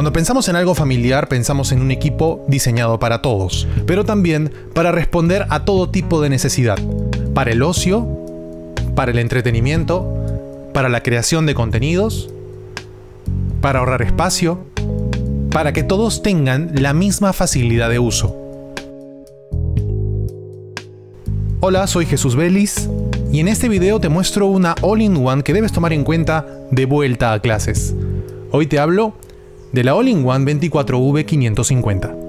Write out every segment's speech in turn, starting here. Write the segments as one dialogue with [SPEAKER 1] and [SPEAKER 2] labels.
[SPEAKER 1] Cuando pensamos en algo familiar, pensamos en un equipo diseñado para todos, pero también para responder a todo tipo de necesidad. Para el ocio, para el entretenimiento, para la creación de contenidos, para ahorrar espacio, para que todos tengan la misma facilidad de uso. Hola, soy Jesús Vélez y en este video te muestro una all-in-one que debes tomar en cuenta de vuelta a clases. Hoy te hablo de la All-in-One 24V550.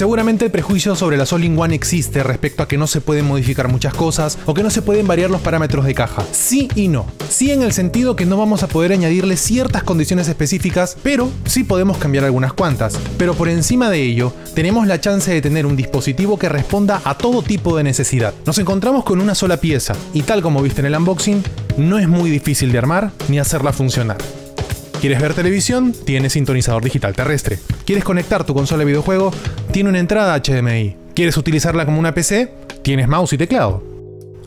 [SPEAKER 1] Seguramente el prejuicio sobre la All-in-One existe respecto a que no se pueden modificar muchas cosas o que no se pueden variar los parámetros de caja. Sí y no. Sí en el sentido que no vamos a poder añadirle ciertas condiciones específicas, pero sí podemos cambiar algunas cuantas. Pero por encima de ello, tenemos la chance de tener un dispositivo que responda a todo tipo de necesidad. Nos encontramos con una sola pieza, y tal como viste en el unboxing, no es muy difícil de armar ni hacerla funcionar. ¿Quieres ver televisión? Tiene sintonizador digital terrestre. ¿Quieres conectar tu consola de videojuego? Tiene una entrada HDMI. ¿Quieres utilizarla como una PC? Tienes mouse y teclado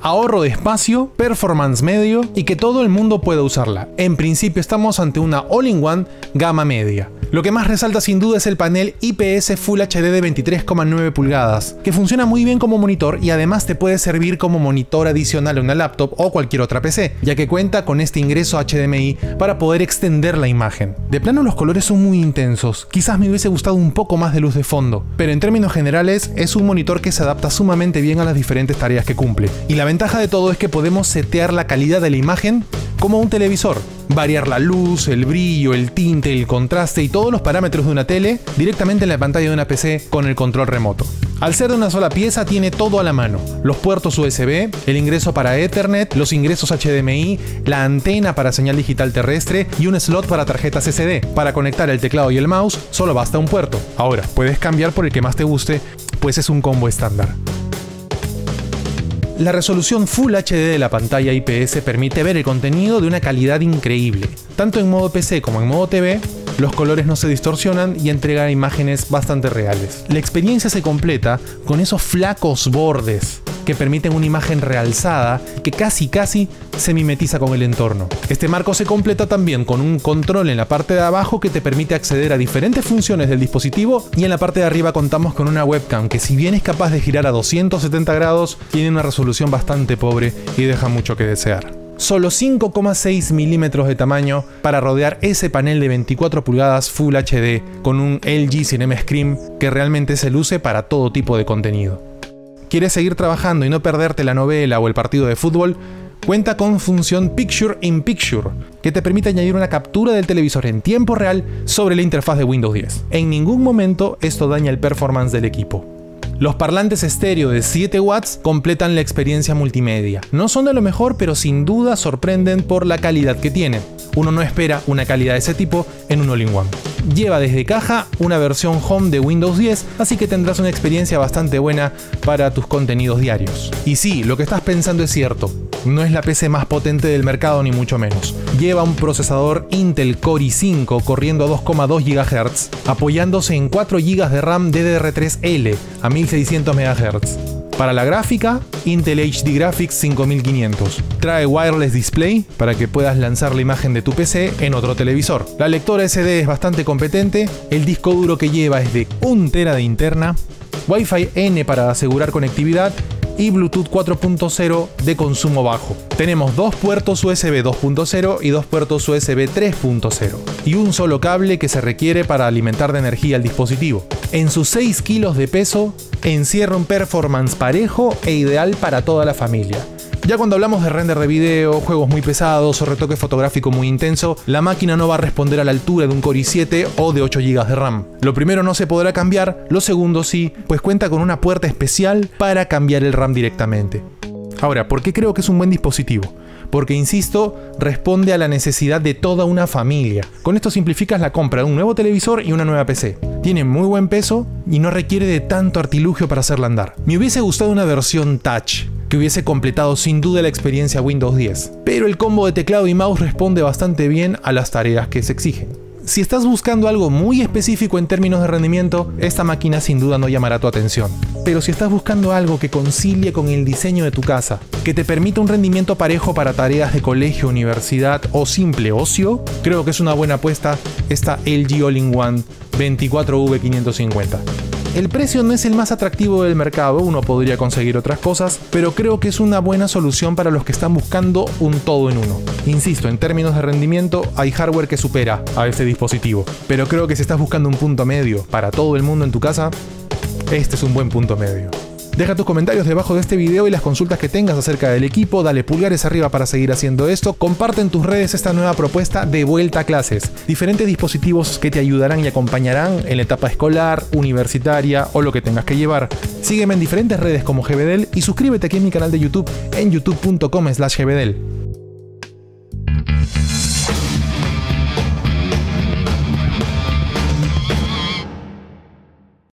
[SPEAKER 1] ahorro de espacio, performance medio y que todo el mundo pueda usarla. En principio estamos ante una all-in-one gama media. Lo que más resalta sin duda es el panel IPS Full HD de 23,9 pulgadas, que funciona muy bien como monitor y además te puede servir como monitor adicional en una laptop o cualquier otra PC, ya que cuenta con este ingreso HDMI para poder extender la imagen. De plano los colores son muy intensos, quizás me hubiese gustado un poco más de luz de fondo, pero en términos generales es un monitor que se adapta sumamente bien a las diferentes tareas que cumple. Y la ventaja de todo es que podemos setear la calidad de la imagen como un televisor, variar la luz, el brillo, el tinte, el contraste y todos los parámetros de una tele directamente en la pantalla de una PC con el control remoto. Al ser de una sola pieza tiene todo a la mano, los puertos USB, el ingreso para Ethernet, los ingresos HDMI, la antena para señal digital terrestre y un slot para tarjetas SD. Para conectar el teclado y el mouse solo basta un puerto. Ahora, puedes cambiar por el que más te guste, pues es un combo estándar. La resolución Full HD de la pantalla IPS permite ver el contenido de una calidad increíble. Tanto en modo PC como en modo TV, los colores no se distorsionan y entregan imágenes bastante reales. La experiencia se completa con esos flacos bordes que permiten una imagen realzada que casi casi se mimetiza con el entorno. Este marco se completa también con un control en la parte de abajo que te permite acceder a diferentes funciones del dispositivo y en la parte de arriba contamos con una webcam que si bien es capaz de girar a 270 grados, tiene una resolución bastante pobre y deja mucho que desear solo 5,6 milímetros de tamaño para rodear ese panel de 24 pulgadas Full HD con un LG Cinema Screen que realmente se luce para todo tipo de contenido. ¿Quieres seguir trabajando y no perderte la novela o el partido de fútbol? Cuenta con función Picture in Picture, que te permite añadir una captura del televisor en tiempo real sobre la interfaz de Windows 10. En ningún momento esto daña el performance del equipo. Los parlantes estéreo de 7 watts completan la experiencia multimedia. No son de lo mejor, pero sin duda sorprenden por la calidad que tienen. Uno no espera una calidad de ese tipo en un all-in-one. Lleva desde caja una versión home de Windows 10, así que tendrás una experiencia bastante buena para tus contenidos diarios. Y sí, lo que estás pensando es cierto, no es la PC más potente del mercado ni mucho menos. Lleva un procesador Intel Core i5 corriendo a 2,2 GHz, apoyándose en 4 GB de RAM DDR3L a 1600 MHz. Para la gráfica, Intel HD Graphics 5500. Trae wireless display para que puedas lanzar la imagen de tu PC en otro televisor. La lectora SD es bastante competente, el disco duro que lleva es de 1 tera de interna, Wi-Fi N para asegurar conectividad y Bluetooth 4.0 de consumo bajo. Tenemos dos puertos USB 2.0 y dos puertos USB 3.0 y un solo cable que se requiere para alimentar de energía el dispositivo. En sus 6 kilos de peso, encierra un performance parejo e ideal para toda la familia. Ya cuando hablamos de render de video, juegos muy pesados o retoque fotográfico muy intenso, la máquina no va a responder a la altura de un Core i7 o de 8 GB de RAM. Lo primero no se podrá cambiar, lo segundo sí, pues cuenta con una puerta especial para cambiar el RAM directamente. Ahora, ¿por qué creo que es un buen dispositivo? Porque, insisto, responde a la necesidad de toda una familia. Con esto simplificas la compra de un nuevo televisor y una nueva PC. Tiene muy buen peso y no requiere de tanto artilugio para hacerla andar. Me hubiese gustado una versión touch, que hubiese completado sin duda la experiencia Windows 10, pero el combo de teclado y mouse responde bastante bien a las tareas que se exigen. Si estás buscando algo muy específico en términos de rendimiento, esta máquina sin duda no llamará tu atención. pero si estás buscando algo que concilie con el diseño de tu casa, que te permita un rendimiento parejo para tareas de colegio, universidad o simple ocio, creo que es una buena apuesta esta LG All-in-One 24V550. El precio no es el más atractivo del mercado, uno podría conseguir otras cosas, pero creo que es una buena solución para los que están buscando un todo en uno. Insisto, en términos de rendimiento hay hardware que supera a este dispositivo, pero creo que si estás buscando un punto medio para todo el mundo en tu casa, este es un buen punto medio. Deja tus comentarios debajo de este video y las consultas que tengas acerca del equipo, dale pulgares arriba para seguir haciendo esto, comparte en tus redes esta nueva propuesta de vuelta a clases, diferentes dispositivos que te ayudarán y acompañarán en la etapa escolar, universitaria o lo que tengas que llevar. Sígueme en diferentes redes como GBDL y suscríbete aquí en mi canal de YouTube en youtube.com slash gbdel.